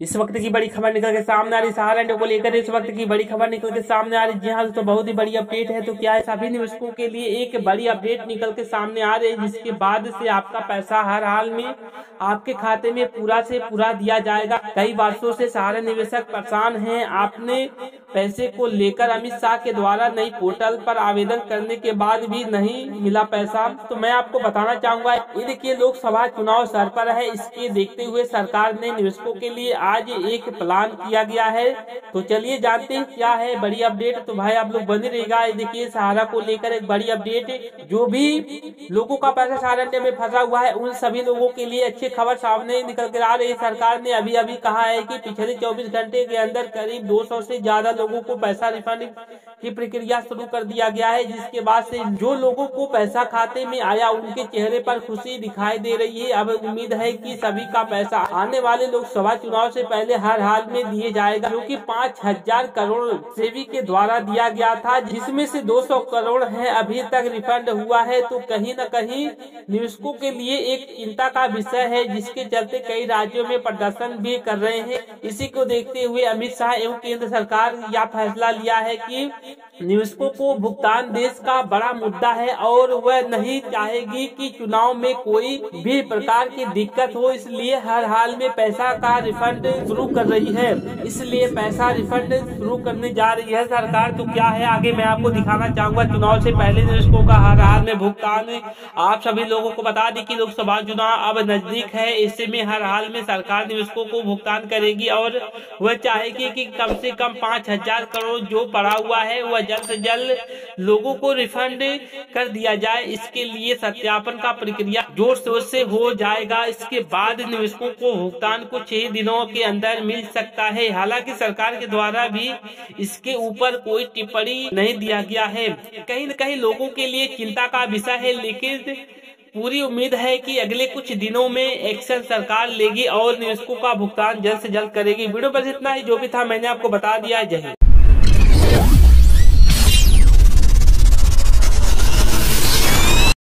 इस वक्त की बड़ी खबर निकल के सामने आ रही सहारा को लेकर इस वक्त की बड़ी खबर निकल के सामने आ रही जी हाँ तो बहुत ही बड़ी अपडेट है। तो क्या है सभी निवेशकों के लिए एक बड़ी अपडेट निकल के सामने आ रही है, जिसके बाद से आपका पैसा हर हाल में आपके खाते में पूरा से पूरा दिया जाएगा? कई वर्षो से सहारा निवेशक परेशान है। आपने पैसे को लेकर अमित शाह के द्वारा नई पोर्टल पर आवेदन करने के बाद भी नहीं मिला पैसा। तो मैं आपको बताना चाहूँगा, ये देखिए, लोकसभा चुनाव सर पर है। इसके देखते हुए सरकार ने निवेशकों के लिए आज एक प्लान किया गया है। तो चलिए जानते हैं क्या है बड़ी अपडेट। तो भाई, आप लोग बने रहेगा देखिए, सहारा को लेकर एक बड़ी अपडेट। जो भी लोगों का पैसा सहारा में फंसा हुआ है, उन सभी लोगों के लिए अच्छी खबर सामने निकल कर आ रही है। सरकार ने अभी अभी कहा है कि पिछले 24 घंटे के अंदर करीब 200 से ज़्यादा लोगों को पैसा रिफंड की प्रक्रिया शुरू कर दिया गया है, जिसके बाद से जो लोगों को पैसा खाते में आया, उनके चेहरे पर खुशी दिखाई दे रही है। अब उम्मीद है कि सभी का पैसा आने वाले लोकसभा चुनाव से पहले हर हाल में दिए जाएगा, जो पाँच हज़ार करोड़ सेवी के द्वारा दिया गया था, जिसमें से 200 करोड़ है अभी तक रिफंड हुआ है। तो कहीं न कहीं निवेशकों के लिए एक चिंता का विषय है, जिसके चलते कई राज्यों में प्रदर्शन भी कर रहे हैं। इसी को देखते हुए अमित शाह एवं केंद्र सरकार यह फैसला लिया है कि निवेशकों को भुगतान देश का बड़ा मुद्दा है और वह नहीं चाहेगी कि चुनाव में कोई भी प्रकार की दिक्कत हो, इसलिए हर हाल में पैसा का रिफंड शुरू कर रही है। इसलिए पैसा रिफंड शुरू करने जा रही है सरकार। तो क्या है? आगे मैं आपको दिखाना चाहूँगा, चुनाव से पहले निवेशकों का हर हाल में भुगतान। आप सभी लोगों को बता दें कि लोकसभा चुनाव अब नज़दीक है। इससे में हर हाल में सरकार निवेशकों को भुगतान करेगी और वह चाहेगी कि कम से कम पाँच हज़ार करोड़ जो पड़ा हुआ है, वह जल्द से जल्द लोगों को रिफंड कर दिया जाए। इसके लिए सत्यापन का प्रक्रिया ज़ोर शोर से हो जाएगा। इसके बाद निवेशकों को भुगतान को छह दिनों के अंदर मिल सकता है। हालाँकि सरकार के द्वारा भी इसके ऊपर कोई टिप्पणी नहीं दिया गया है। कहीं न कहीं लोगों के लिए चिंता का विषय है, लेकिन पूरी उम्मीद है कि अगले कुछ दिनों में एक्शन सरकार लेगी और निवेशकों का भुगतान जल्द से जल्द करेगी। वीडियो पर इतना ही, जो भी था मैंने आपको बता दिया। जय हिंद।